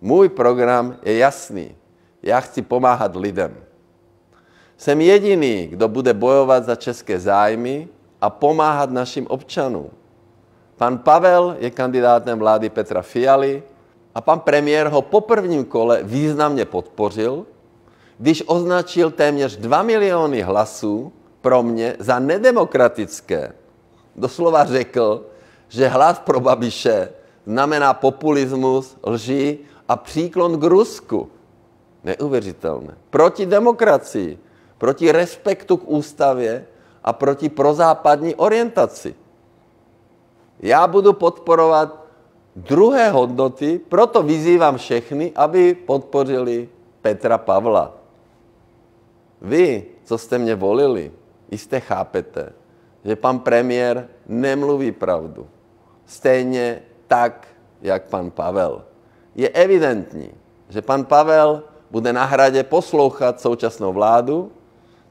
Můj program je jasný. Já chci pomáhat lidem. Jsem jediný, kdo bude bojovat za české zájmy a pomáhat našim občanům. Pan Pavel je kandidátem vlády Petra Fialy a pan premiér ho po prvním kole významně podpořil, když označil téměř 2 miliony hlasů pro mě za nedemokratické. Doslova řekl, že hlas pro Babiše znamená populismus, lži a příklon k Rusku. Neuvěřitelné. Proti demokracii, proti respektu k ústavě a proti prozápadní orientaci. Já budu podporovat druhé hodnoty, proto vyzývám všechny, aby podpořili Petra Pavla. Vy, co jste mě volili, jistě chápete, že pan premiér nemluví pravdu. Stejně tak, jak pan Pavel. Je evidentní, že pan Pavel bude na hradě poslouchat současnou vládu,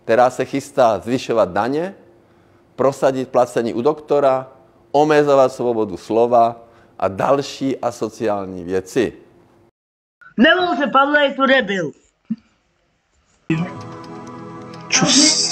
která se chystá zvyšovat daně, prosadit placení u doktora, omezovat svobodu slova a další asociální věci. Nemůžu se, Pavle, tu nebyl. Čus.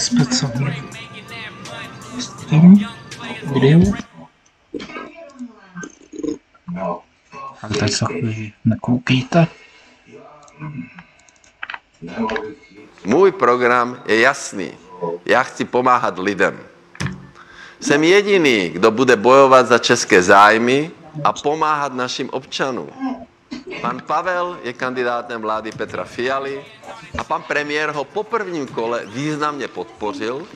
Speciální. Stream. Video. Ale teď se chvíli nekoukejte. Můj program je jasný. Já chci pomáhat lidem. Jsem jediný, kdo bude bojovat za české zájmy a pomáhat našim občanům. Pan Pavel je kandidátem vlády Petra Fialy a pan premiér ho po prvním kole významně podpořil,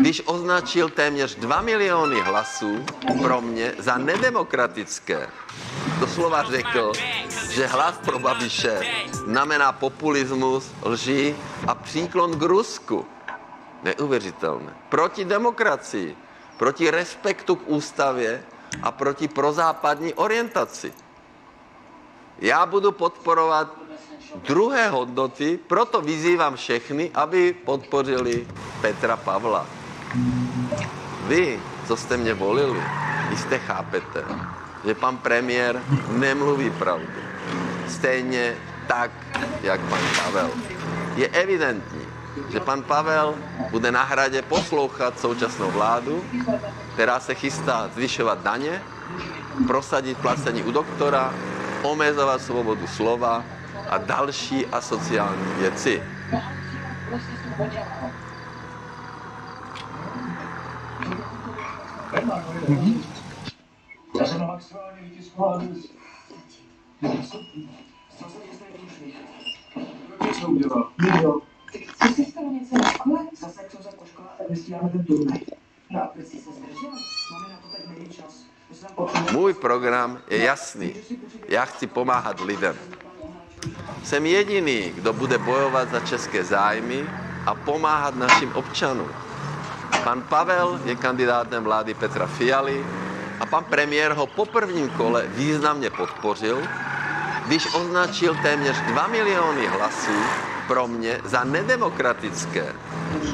když označil téměř 2 miliony hlasů pro mě za nedemokratické. Doslova řekl, že hlas pro Babiše znamená populismus, lži a příklon k Rusku. Neuvěřitelné. Proti demokracii, proti respektu k ústavě a proti prozápadní orientaci. Já budu podporovat druhé hodnoty, proto vyzývám všechny, aby podpořili Petra Pavla. Vy, co jste mě volili, jistě chápete, že pan premiér nemluví pravdu. Stejně tak, jak pan Pavel. Je evidentní, že pan Pavel bude na hradě poslouchat současnou vládu, která se chystá zvyšovat daně, prosadit placení u doktora, omezovat svobodu slova a další asociální věci. Já jsem vytisková adres. Co jsem udělal? Video. Co jsi stalo něco na škole? Zase jak jsem se po škole, tak vystíháme ten turnaj. No a proč jsi se zdržel? Máme na to teď není Můj program je jasný. Já chci pomáhat lidem. Jsem jediný, kdo bude bojovat za české zájmy a pomáhat našim občanům. Pan Pavel je kandidátem vlády Petra Fialy a pan premiér ho po prvním kole významně podpořil, když označil téměř 2 miliony hlasů pro mě za nedemokratické.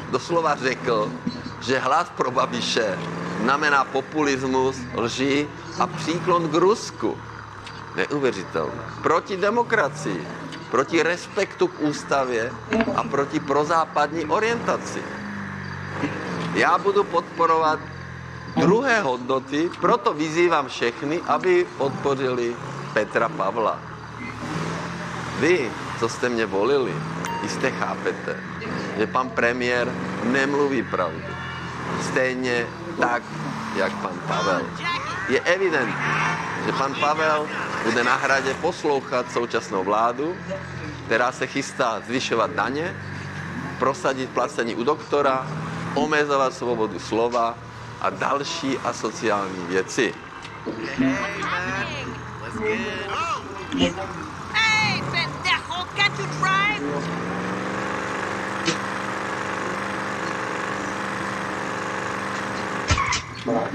Doslova řekl, že hlas pro Babiše znamená populismus, lži a příklon k Rusku. Neuvěřitelné. Proti demokracii, proti respektu k ústavě a proti prozápadní orientaci. Já budu podporovat druhé hodnoty, proto vyzývám všechny, aby podpořili Petra Pavla. Vy, co jste mě volili, jistě chápete, že pan premiér nemluví pravdu. Stejně tak, jak pan Pavel. Je evidentní, že pan Pavel bude na hradě poslouchat současnou vládu, která se chystá zvyšovat daně, prosadit placení u doktora, omezovat svobodu slova a další asociální věci. Hey, pendejo? Right.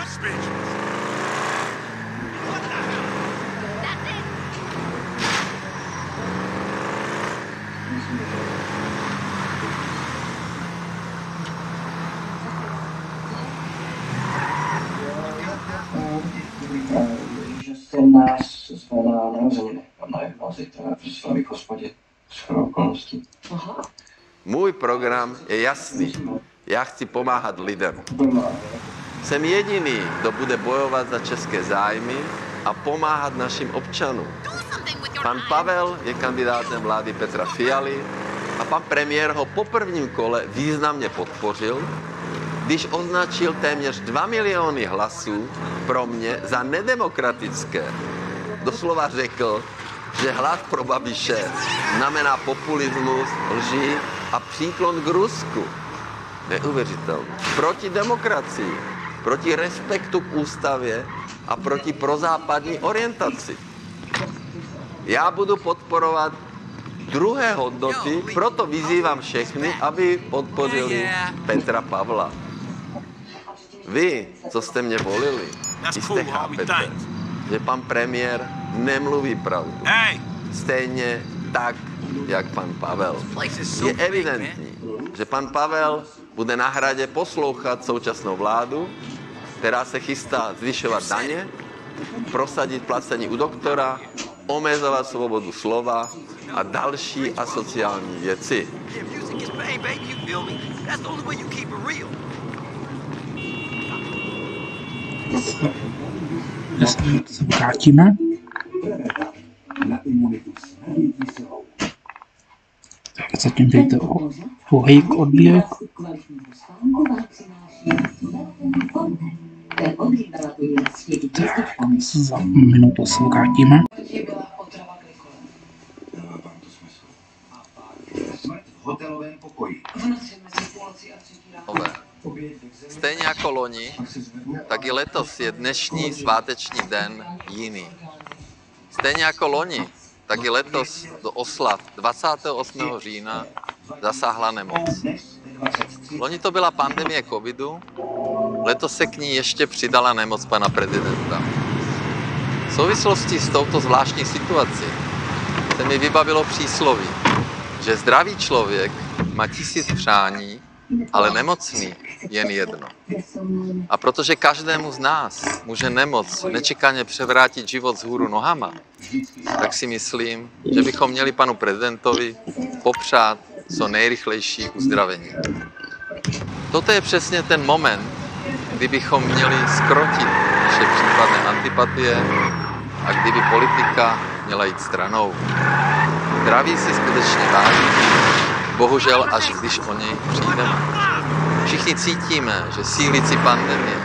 že se nás jsme na narozeniny najednou zítra přišli k hospodě s okolností. Můj program je jasný. Já chci pomáhat lidem. Jsem jediný, kdo bude bojovat za české zájmy a pomáhat našim občanům. Pan Pavel je kandidátem vlády Petra Fialy a pan premiér ho po prvním kole významně podpořil, když označil téměř 2 miliony hlasů pro mě za nedemokratické. Doslova řekl, že hlas pro Babiše znamená populismus, lži a příklon k Rusku. Neuvěřitelné. Proti demokracii, proti respektu k ústavě a proti prozápadní orientaci. Já budu podporovat druhé hodnoty, proto vyzývám všechny, aby podpořili Petra Pavla. Vy, co jste mě volili, jistě chápete, že pan premiér nemluví pravdu. Stejně tak, jak pan Pavel. Je evidentní, že pan Pavel bude na hradě poslouchat současnou vládu, která se chystá zvyšovat daně, prosadit placení u doktora, omezovat svobodu slova a další asociální věci. Se vrátíme, tak zatím video odrývá světí Tak, za minutu se vrátíme. Ti byla otrava glykolem. Dává vám to smysl. Smrt v hotelovém pokoji. V noci mezi půlnocí a třetí ráno. Ové. Stejně jako loni, tak i letos je dnešní sváteční den jiný. Stejně jako loni, tak i letos do oslav 28. října zasáhla nemoc. Loni to byla pandemie covidu, letos se k ní ještě přidala nemoc pana prezidenta. V souvislosti s touto zvláštní situací se mi vybavilo přísloví, že zdravý člověk má tisíc přání, ale nemocný jen jedno. A protože každému z nás může nemoc nečekaně převrátit život z hůru nohama, tak si myslím, že bychom měli panu prezidentovi popřát co nejrychlejší uzdravení. Toto je přesně ten moment, kdy bychom měli skrotit naše případné antipatie a kdyby politika měla jít stranou. Zdraví si skutečně váží, bohužel až když o něj přijdeme. Všichni cítíme, že sílící pandemie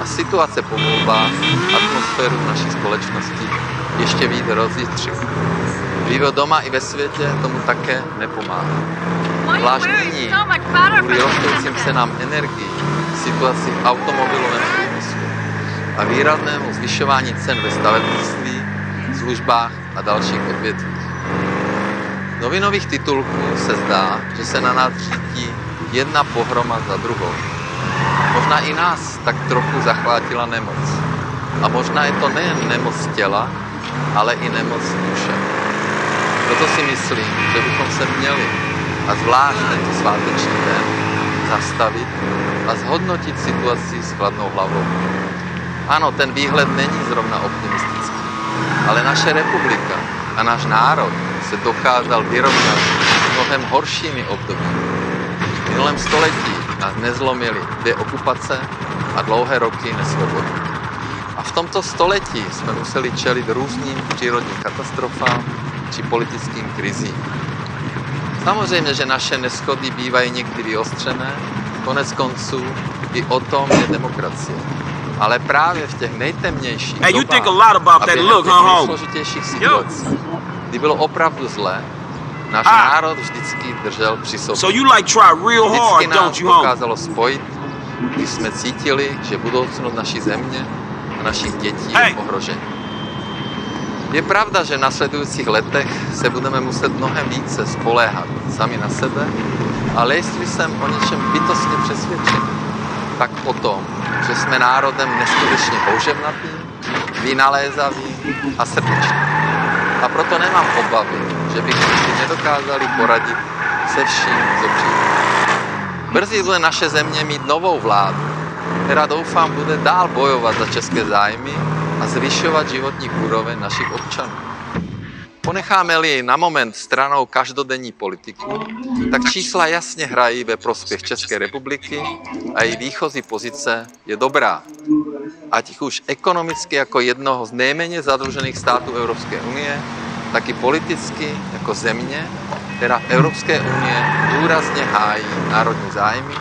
a situace po volbách atmosféru v naší společnosti ještě víc rozjitřují. Vývoj doma i ve světě tomu také nepomáhá. Zvlášť nyní, kvůli rostoucím cenám energii, situaci v automobilovém průmyslu a výraznému zvyšování cen ve stavebnictví, službách a dalších odvětvích. Novinových titulků se zdá, že se na nás řítí jedna pohroma za druhou. Možná i nás tak trochu zachvátila nemoc. A možná je to nejen nemoc těla, ale i nemoc duše. Proto si myslím, že bychom se měli, a zvlášť tento sváteční den, zastavit a zhodnotit situaci s chladnou hlavou. Ano, ten výhled není zrovna optimistický, ale naše republika a náš národ se dokázal vyrovnat s mnohem horšími obdobími. V minulém století nás nezlomily dvě okupace a dlouhé roky nesvobody. A v tomto století jsme museli čelit různým přírodním katastrofám či politickým krizím. Samozřejmě, že naše neschody bývají někdy vyostřené, konec konců i o tom je demokracie. Ale právě v těch nejtemnějších Hey, you dobách think a lot about that look, těch huh, nejsložitějších situací, kdy bylo opravdu zlé, náš Ah. národ vždycky držel při sobě. So you like try real Vždycky hard, you, home? dokázalo spojit, když jsme cítili, že budoucnost naší země a našich dětí je ohrožena. Je pravda, že v nasledujících letech se budeme muset mnohem více spoléhat sami na sebe, ale jestli jsem o něčem bytostně přesvědčen, tak o tom, že jsme národem neskutečně houževnatý, vynalézavý a srdečný. A proto nemám obavy, že bychom si nedokázali poradit se vším, co přijde. Brzy bude naše země mít novou vládu, která doufám bude dál bojovat za české zájmy a zvyšovat životní úroveň našich občanů. Ponecháme-li na moment stranou každodenní politiku, tak čísla jasně hrají ve prospěch České republiky a její výchozí pozice je dobrá. Ať už ekonomicky jako jednoho z nejméně zadlužených států Evropské unie, tak i politicky jako země, která v Evropské unie důrazně hájí národní zájmy,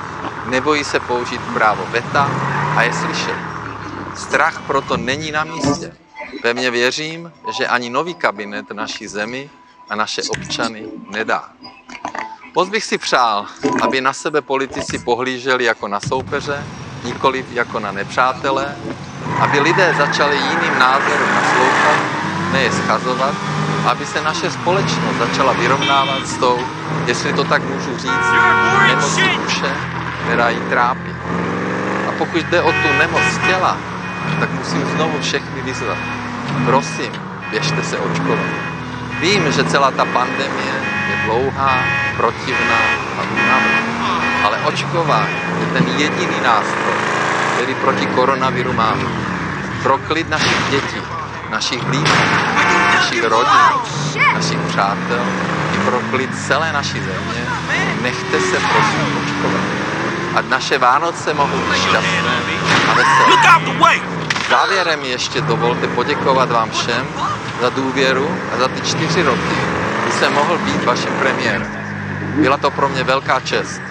nebojí se použít právo veta a je slyšet. Strach proto není na místě. Pevně věřím, že ani nový kabinet naší zemi a naše občany nedá. Moc bych si přál, aby na sebe politici pohlíželi jako na soupeře, nikoliv jako na nepřátele, aby lidé začali jiným názorům naslouchat, ne je schazovat, aby se naše společnost začala vyrovnávat s tou, jestli to tak můžu říct, nemocí duše, která ji trápí. A pokud jde o tu nemoc těla, tak musím znovu všechny vyzvat. Prosím, běžte se očkovat. Vím, že celá ta pandemie je dlouhá, protivná a únavná, ale očkování je ten jediný nástroj, který proti koronaviru máme. Pro klid našich dětí, našich blízkých, našich rodin, našich přátel i pro klid celé naší země, nechte se prosím očkovat. Ať naše Vánoce mohou být šťastné a veselé. Závěrem ještě dovolte poděkovat vám všem za důvěru a za ty čtyři roky, kdy jsem mohl být vaším premiérem. Byla to pro mě velká čest.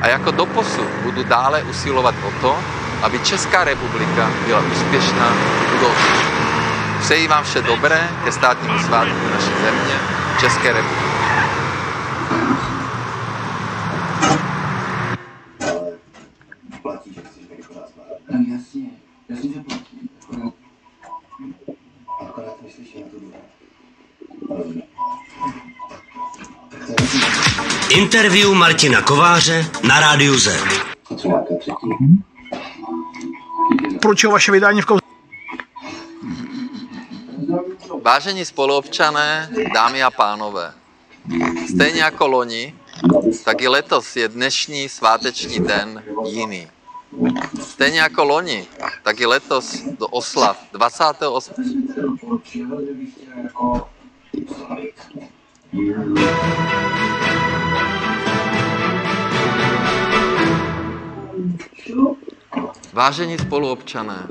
A jako doposud budu dále usilovat o to, aby Česká republika byla úspěšná v budoucnosti. Přeji vám vše dobré ke státnímu svátku naší země, České republiky. Interview Martina Kováře na Rádiu Z. Co nějaké třetí? Proč je vaše vydání v kauze? Vážení spoluobčané, dámy a pánové, stejně jako loni, tak i letos je dnešní sváteční den jiný. Stejně jako loni, tak i letos do oslav 28. Přijel, že Vážení spoluobčané,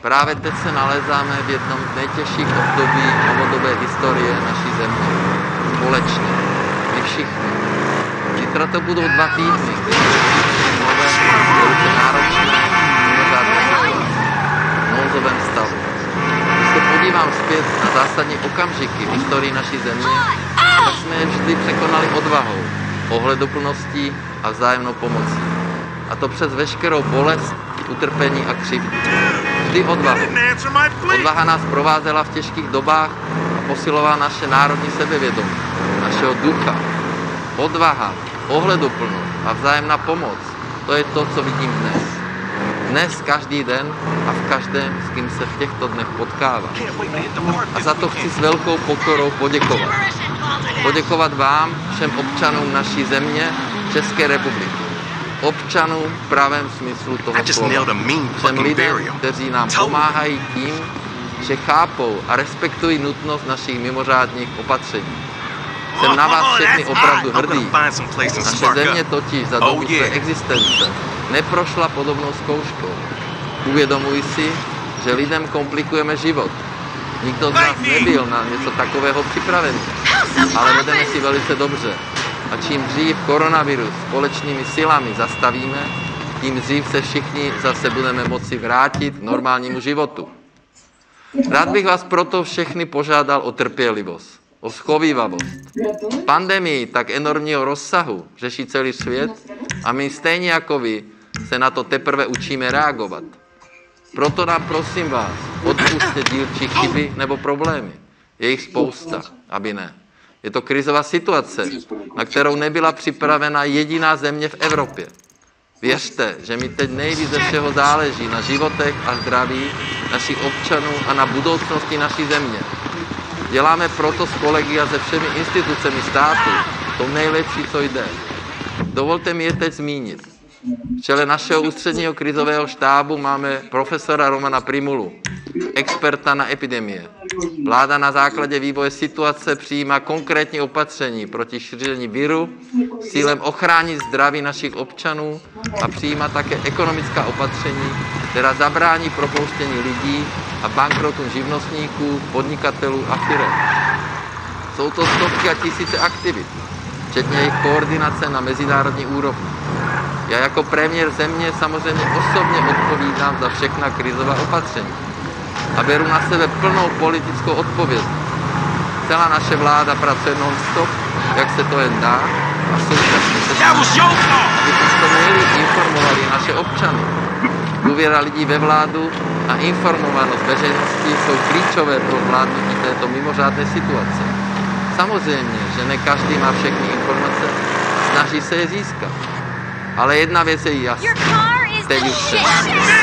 právě teď se nalezáme v jednom z nejtěžších období novodobé historie naší země. Společně, my všichni. Zítra to budou dva týdny, kdy nové velice náročné, mimořádné situace, v nouzovém stavu. Když se podívám zpět na zásadní okamžiky v historii naší země, tak jsme je vždy překonali odvahou, ohleduplností a vzájemnou pomocí. A to přes veškerou bolest, utrpení a křivdu. Vždy odvahu. Odvaha nás provázela v těžkých dobách a posilovala naše národní sebevědomí, našeho ducha. Odvaha, ohleduplnost a vzájemná pomoc, to je to, co vidím dnes. Dnes každý den a v každém, s kým se v těchto dnech potkává. A za to chci s velkou pokorou poděkovat. Poděkovat vám, všem občanům naší země, České republiky. Občanům v pravém smyslu toho slova. Všem lidem, kteří nám pomáhají tím, že chápou a respektují nutnost našich mimořádných opatření. Jsem na vás všechny opravdu hrdý. Naše země totiž za dobu své existence neprošla podobnou zkouškou. Uvědomuji si, že lidem komplikujeme život. Nikdo z nás nebyl na něco takového připravený, ale vedeme si velice dobře. A čím dřív koronavirus společnými silami zastavíme, tím dřív se všichni zase budeme moci vrátit k normálnímu životu. Rád bych vás proto všechny požádal o trpělivost, o schovývavost. Pandemii tak enormního rozsahu řeší celý svět a my stejně jako vy se na to teprve učíme reagovat. Proto nám prosím vás, odpustte dílčí chyby nebo problémy. Je jich spousta, aby ne. Je to krizová situace, na kterou nebyla připravena jediná země v Evropě. Věřte, že mi teď nejvíc ze všeho záleží na životech a zdraví našich občanů a na budoucnosti naší země. Děláme proto s kolegy a se všemi institucemi státu to nejlepší, co jde. Dovolte mi je teď zmínit. V čele našeho ústředního krizového štábu máme profesora Romana Primulu, experta na epidemie. Vláda na základě vývoje situace přijímá konkrétní opatření proti šíření viru s cílem ochránit zdraví našich občanů a přijímá také ekonomická opatření, která zabrání propouštění lidí a bankrotům živnostníků, podnikatelů a firm. Jsou to stovky a tisíce aktivit, včetně jejich koordinace na mezinárodní úrovni. Já jako premiér země samozřejmě osobně odpovídám za všechna krizová opatření a beru na sebe plnou politickou odpovědnost. Celá naše vláda pracuje non-stop, jak se to jen dá, a současně se abychom to informovali naše občany. Důvěra lidí ve vládu a informovanost veřejnosti jsou klíčové pro zvládnutí této mimořádné situace. Samozřejmě, že ne každý má všechny informace a snaží se je získat. Ale jedna věc je jasná. Teď už se.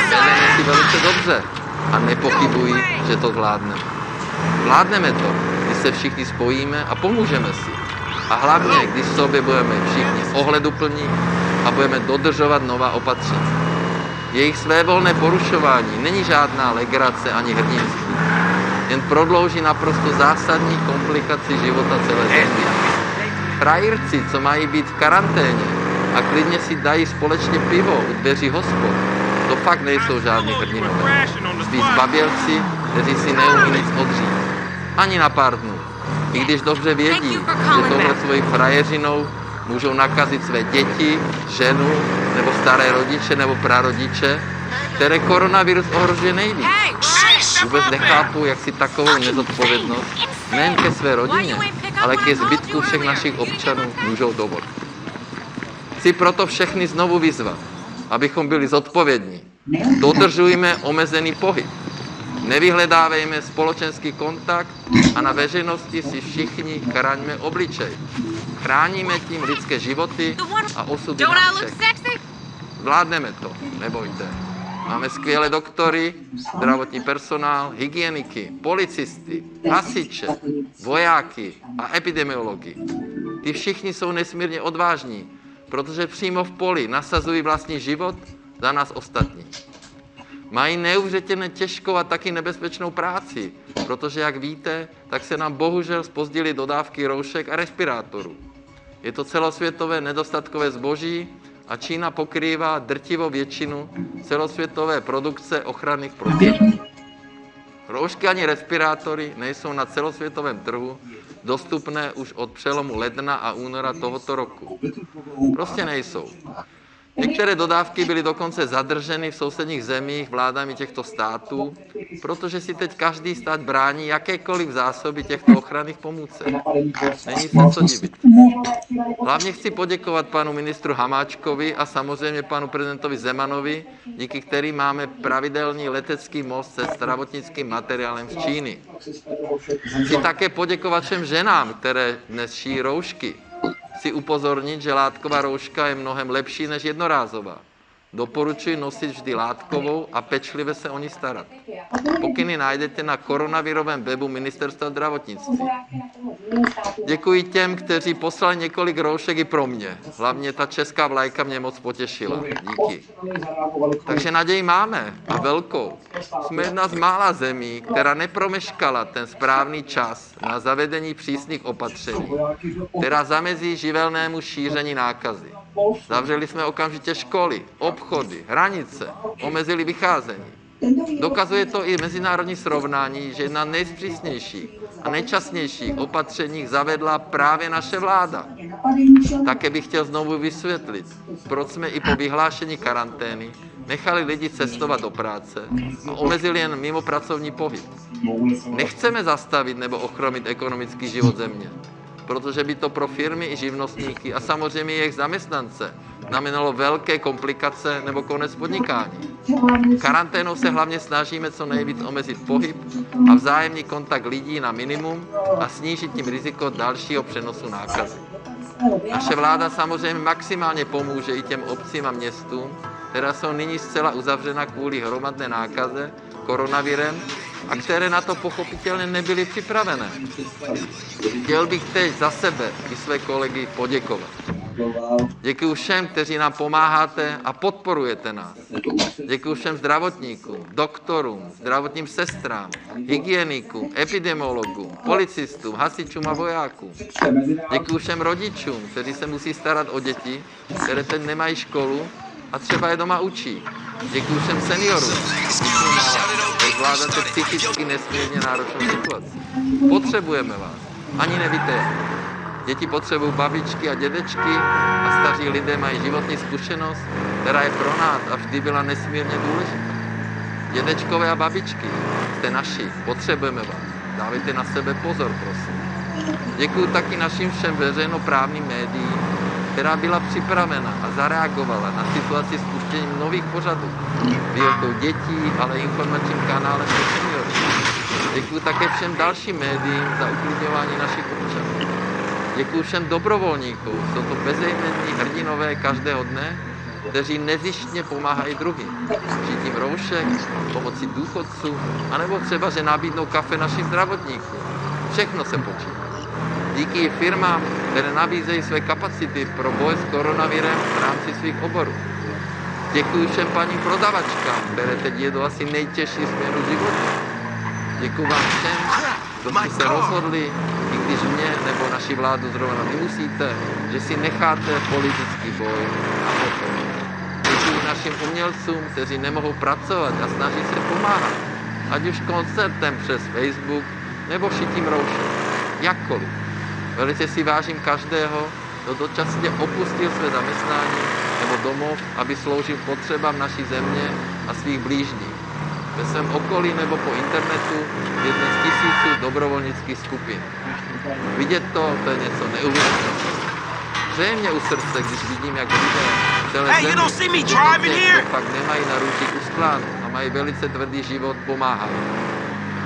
Vedeme si velice dobře a nepochybuji, že to zvládneme. Zvládneme to, když se všichni spojíme a pomůžeme si. A hlavně, když sobě budeme všichni ohleduplní a budeme dodržovat nová opatření. Jejich svévolné porušování není žádná legrace ani hrdinství. Jen prodlouží naprosto zásadní komplikaci života celé země. Frajírci, co mají být v karanténě a klidně si dají společně pivo u dveří hospod, to fakt nejsou žádní hrdinové. Spíš babělci, kteří si neumí nic odříct. Ani na pár dnů. I když dobře vědí, že tohle svojí frajeřinou můžou nakazit své děti, ženu, nebo staré rodiče, nebo prarodiče, které koronavirus ohrožuje nejvíc. Vůbec nechápu, jak si takovou nezodpovědnost nejen ke své rodině, ale ke zbytku všech našich občanů můžou dovolit. Chci proto všechny znovu vyzvat, abychom byli zodpovědní. Dodržujme omezený pohyb. Nevyhledávejme společenský kontakt a na veřejnosti si všichni chraňme obličej. Chráníme tím lidské životy a osudy. Zvládneme to, nebojte. Máme skvělé doktory, zdravotní personál, hygieniky, policisty, hasiče, vojáky a epidemiology. Ty všichni jsou nesmírně odvážní, protože přímo v poli nasazují vlastní život za nás ostatní. Mají neuvěřitelně těžkou a taky nebezpečnou práci, protože, jak víte, tak se nám bohužel spozdily dodávky roušek a respirátorů. Je to celosvětové nedostatkové zboží a Čína pokrývá drtivou většinu celosvětové produkce ochranných prostředků. Roušky ani respirátory nejsou na celosvětovém trhu dostupné už od přelomu ledna a února tohoto roku. Prostě nejsou. Některé dodávky byly dokonce zadrženy v sousedních zemích vládami těchto států, protože si teď každý stát brání jakékoliv zásoby těchto ochranných pomůcek. Není se co divit. Hlavně chci poděkovat panu ministru Hamáčkovi a samozřejmě panu prezidentovi Zemanovi, díky kterým máme pravidelný letecký most se zdravotnickým materiálem z Číny. Chci také poděkovat všem ženám, které dnes šijí roušky. Chci upozornit, že látková rouška je mnohem lepší než jednorázová. Doporučuji nosit vždy látkovou a pečlivě se o ní starat. Pokyny najdete na koronavirovém webu Ministerstva zdravotnictví. Děkuji těm, kteří poslali několik roušek i pro mě. Hlavně ta česká vlajka mě moc potěšila. Díky. Takže naději máme a velkou. Jsme jedna z mála zemí, která nepromeškala ten správný čas na zavedení přísných opatření, která zamezí živelnému šíření nákazy. Zavřeli jsme okamžitě školy, obchody, hranice, omezili vycházení. Dokazuje to i mezinárodní srovnání, že jedna nejspřísnějších a nejčastnějších opatření zavedla právě naše vláda. Také bych chtěl znovu vysvětlit, proč jsme i po vyhlášení karantény nechali lidi cestovat do práce a omezili jen mimo pracovní pohyb. Nechceme zastavit nebo ochromit ekonomický život země, protože by to pro firmy i živnostníky a samozřejmě jejich zaměstnance znamenalo velké komplikace nebo konec podnikání. Karanténou se hlavně snažíme co nejvíc omezit pohyb a vzájemný kontakt lidí na minimum a snížit tím riziko dalšího přenosu nákazy. Naše vláda samozřejmě maximálně pomůže i těm obcím a městům, která jsou nyní zcela uzavřena kvůli hromadné nákaze koronavirem a které na to pochopitelně nebyly připravené. Chtěl bych teď za sebe i své kolegy poděkovat. Děkuji všem, kteří nám pomáháte a podporujete nás. Děkuji všem zdravotníkům, doktorům, zdravotním sestrám, hygienikům, epidemiologům, policistům, hasičům a vojákům. Děkuji všem rodičům, kteří se musí starat o děti, které teď nemají školu a třeba je doma učí. Děkuji všem seniorům. Zvládáte psychicky nesmírně náročnou situaci. Potřebujeme vás. Ani nevíte. Děti potřebují babičky a dědečky a staří lidé mají životní zkušenost, která je pro nás a vždy byla nesmírně důležitá. Dědečkové a babičky, jste naši, potřebujeme vás. Dávejte na sebe pozor, prosím. Děkuji taky našim všem veřejnoprávním médiím, která byla připravena a zareagovala na situaci spuštěním nových pořadů, výukou dětí, ale informačním kanálem pro seniory. Děkuji také všem dalším médiím za uklidňování našich občanů. Děkuji všem dobrovolníkům, jsou to bezejmenní hrdinové každého dne, kteří nezištně pomáhají druhým. Žitím roušek, pomocí důchodců, anebo třeba, že nabídnou kafe našim zdravotníkům. Všechno se počítá. Díky firmám, které nabízejí své kapacity pro boj s koronavirem v rámci svých oborů. Děkuji všem paním prodavačkám, které teď jedou asi nejtěžší směru života. Děkuji vám všem, kdo jste se rozhodli, i když mě nebo naši vládu zrovna nemusíte, že si necháte politický boj a podporu. Děkuji našim umělcům, kteří nemohou pracovat a snaží se pomáhat, ať už koncertem přes Facebook nebo šitím roušek, jakkoliv. Velice si vážím každého, kdo dočasně opustil své zaměstnání nebo domov, aby sloužil potřebám naší země a svých blížních. Ve svém okolí nebo po internetu jedné z tisíců dobrovolnických skupin. Vidět to, to je něco neuvěřitelného. Přeje mě u srdce, když vidím, jak lidé v celé Hey, zemi, fakt nemají na ručích usklán a mají velice tvrdý život, pomáhají.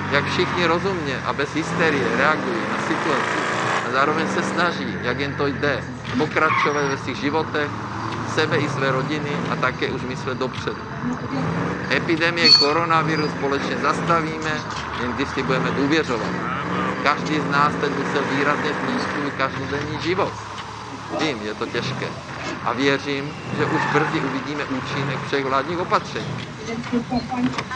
Jak všichni rozumně a bez hysterie reagují na situaci zároveň se snaží, jak jen to jde, pokračovat ve svých životech, sebe i své rodiny a také už myslet dopředu. Epidemie koronaviru společně zastavíme, jen když si budeme důvěřovat. Každý z nás teď musel výrazně změnit svůj každodenní život. Vím, je to těžké. A věřím, že už brzy uvidíme účinek všech vládních opatření.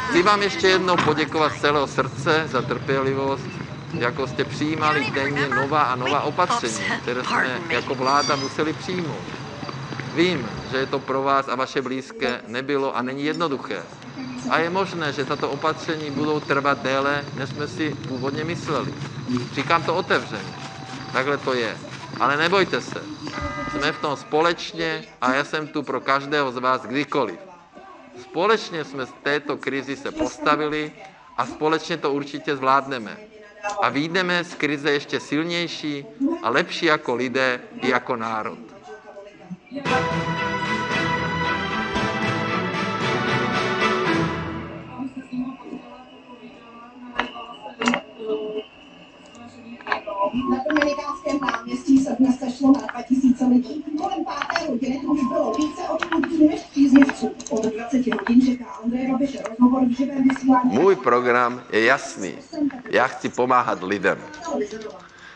Chci vám ještě jednou poděkovat z celého srdce za trpělivost, jako jste přijímali denně nová a nová opatření, které jsme jako vláda museli přijmout. Vím, že je to pro vás a vaše blízké nebylo a není jednoduché. A je možné, že tato opatření budou trvat déle, než jsme si původně mysleli. Říkám to otevřeně. Takhle to je. Ale nebojte se, jsme v tom společně a já jsem tu pro každého z vás kdykoliv. Společně jsme z této krizi se postavili a společně to určitě zvládneme. A vyjdeme z krize ještě silnější a lepší jako lidé i jako národ. Na Dominikánském náměstí se dnes sešlo na 2000 lidí. Kolem páté hodiny to už bylo více odpůrců než příznivců. Od 20 hodin čeká Andrej Babiš rozhovor v živém vysílání. Můj program je jasný. Já chci pomáhat lidem.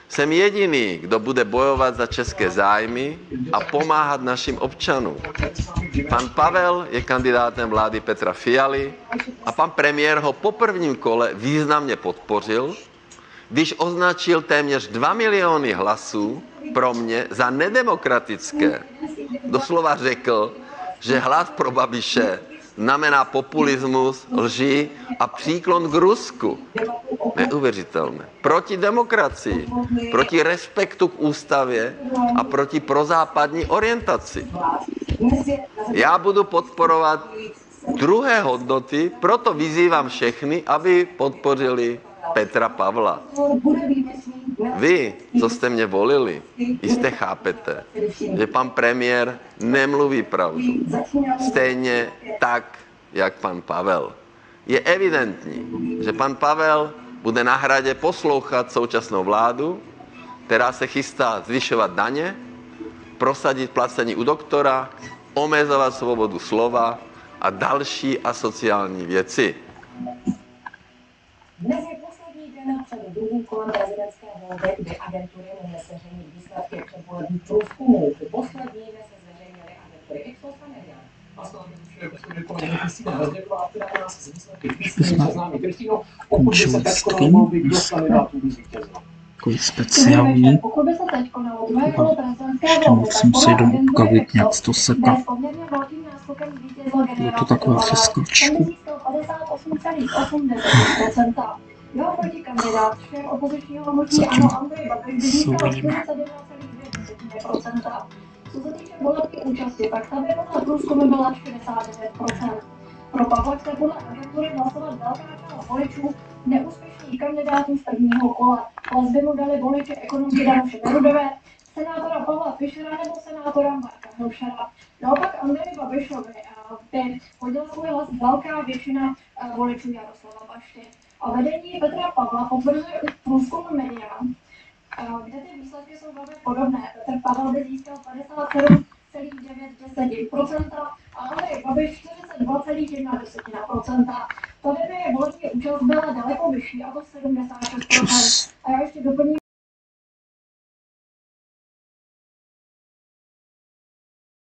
Jsem jediný, kdo bude bojovat za české zájmy a pomáhat našim občanům. Pan Pavel je kandidátem vlády Petra Fialy a pan premiér ho po prvním kole významně podpořil, když označil téměř 2 miliony hlasů pro mě za nedemokratické. Doslova řekl, že hlas pro Babiše znamená populismus, lži a příklon k Rusku. Neuvěřitelné. Proti demokracii, proti respektu k ústavě a proti prozápadní orientaci. Já budu podporovat druhé hodnoty, proto vyzývám všechny, aby podpořili Petra Pavla. Vy, co jste mě volili, jistě chápete, že pan premiér nemluví pravdu. Stejně tak, jak pan Pavel. Je evidentní, že pan Pavel bude na hradě poslouchat současnou vládu, která se chystá zvyšovat daně, prosadit placení u doktora, omezovat svobodu slova a další asociální věci. Den před druhým kolem prezidentské volby, kdy agentury mohly zveřejnit výsledky předvolebních průzkumů. Poslední dnes se zveřejnily agentury Ipsos a Median. Takový speciální. Pokud by se teď konalo druhé Aha. kolo prezidentské Ještě musím tak si jenom ukavit nějak Ipsos to seka. Je to taková Petr Získal 58,8%. Jeho protikandidát, šéf opozičního hnutí ANO Andrej Babiš, získal stojíme. 41,2%. Co se týče volební účasti, tak ta by podle průzkumu byla 49%. Pro Pavla chce podle agentury hlasovat velká část voličů neúspěšných kandidátů z prvního kola. Hlas by mu dali voliči ekonomky Danuše Nerudové, senátora Pavla Fischera nebo senátora Marka Hilšera. Naopak Andreji Babišovi by hodila svůj hlas velká většina eh, voličů Jaroslava Bašty. A vedení Petra Pavla potvrzuje už průzkum Median, eh, kde ty výsledky jsou velmi podobné. Petr Pavel by získal 57,9% a Andrej Babiš 42,1%. Tady by volební účast byla daleko vyšší, a to 76%. A já ještě doplním,